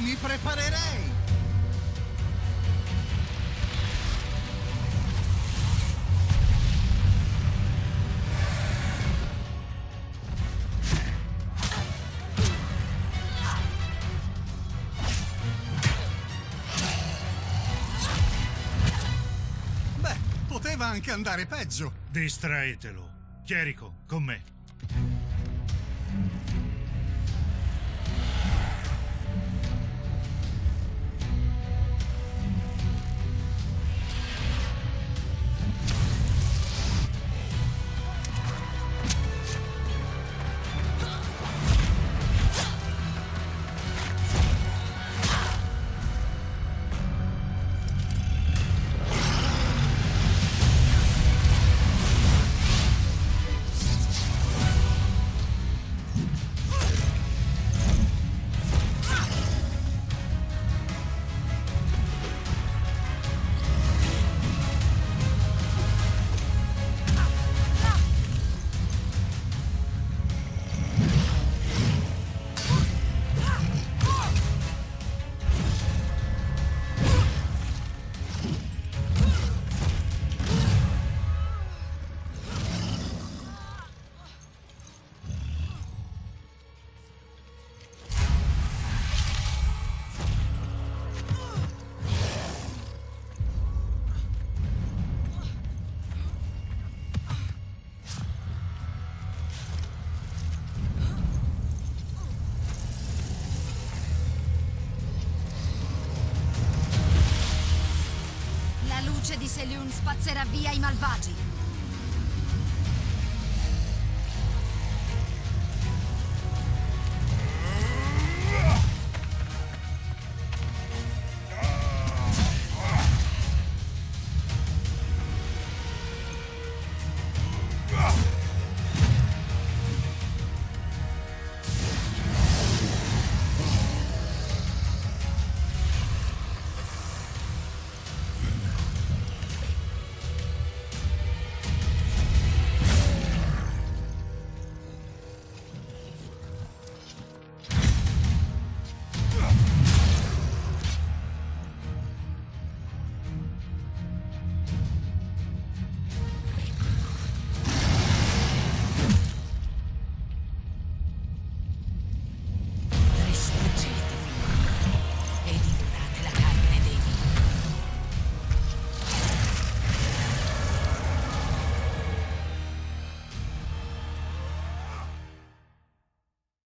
mi preparerei! Beh, poteva anche andare peggio. Distraetelo. Chierico, con me. Di Seliun spazzerà via i malvagi.